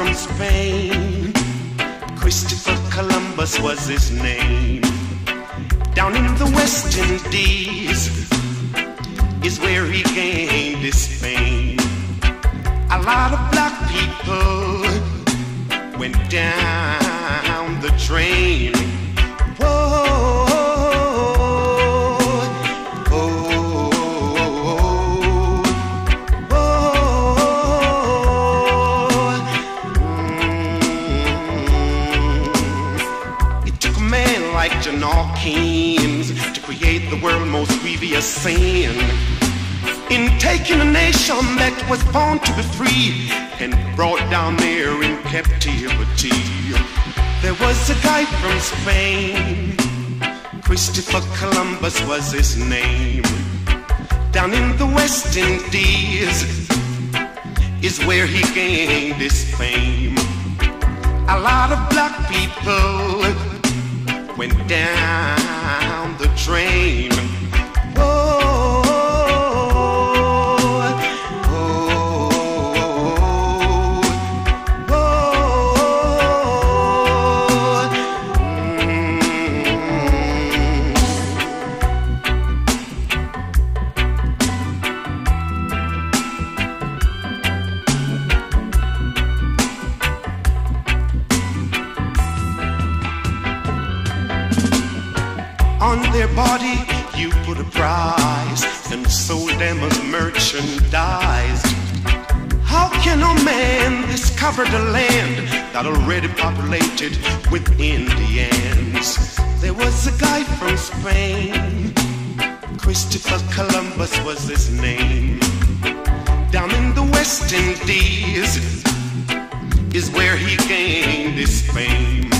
from Spain. Christopher Columbus was his name. Down in the West Indies is where he gained his fame. A lot of black people went down the drain. Like Hawkins to create the world's most grievous sin. In taking a nation that was born to be free and brought down there in captivity. There was a guy from Spain, Christopher Columbus was his name. Down in the West Indies is where he gained his fame. A lot of black people went down the drain. On their body you put a price and sold them as merchandise. How can a man discover the land that already populated with Indians? There was a guy from Spain, Christopher Columbus was his name. Down in the West Indies is where he gained his fame.